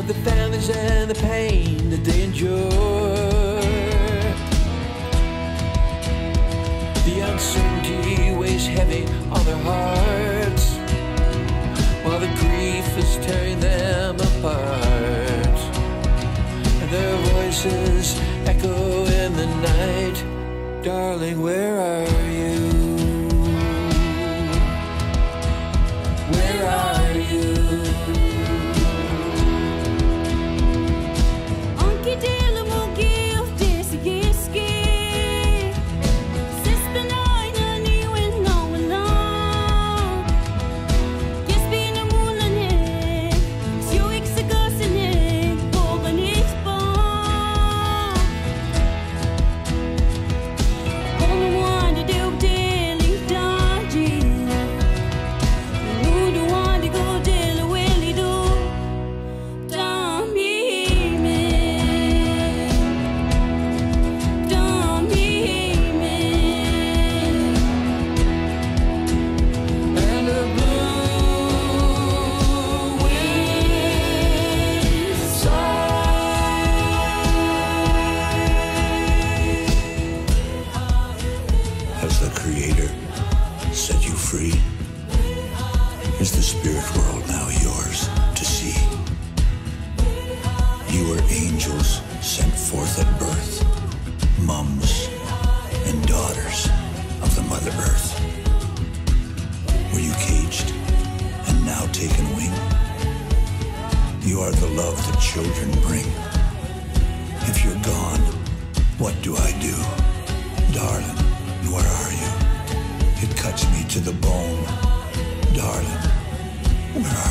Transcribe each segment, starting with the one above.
of the families and the pain that they endure. The uncertainty weighs heavy on their hearts, while the grief is tearing them apart. And their voices echo in the night. Darling, where are you? The Creator set you free? Is the spirit world now yours to see? You were angels sent forth at birth, mums and daughters of the Mother Earth. Were you caged and now taken wing? You are the love that children bring. If you're gone, what do I do? Darling, where are you? It cuts me to the bone. Darling, where are you?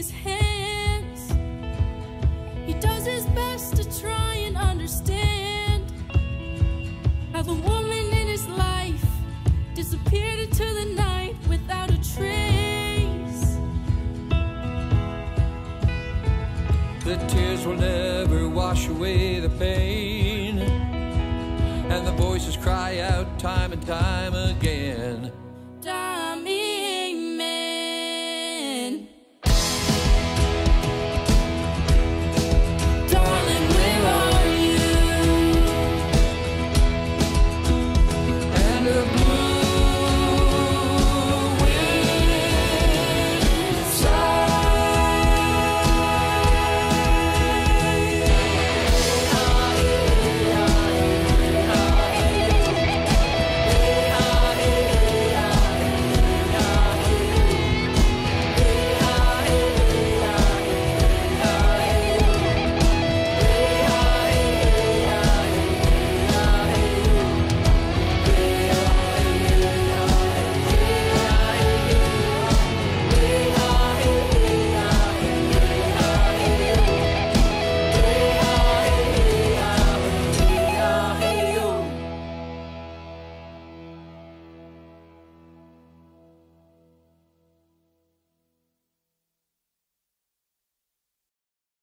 His hands. He does his best to try and understand how the woman in his life disappeared into the night without a trace. The tears will never wash away the pain. And the voices cry out time and time again.